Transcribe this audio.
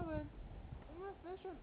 他们他们 fashion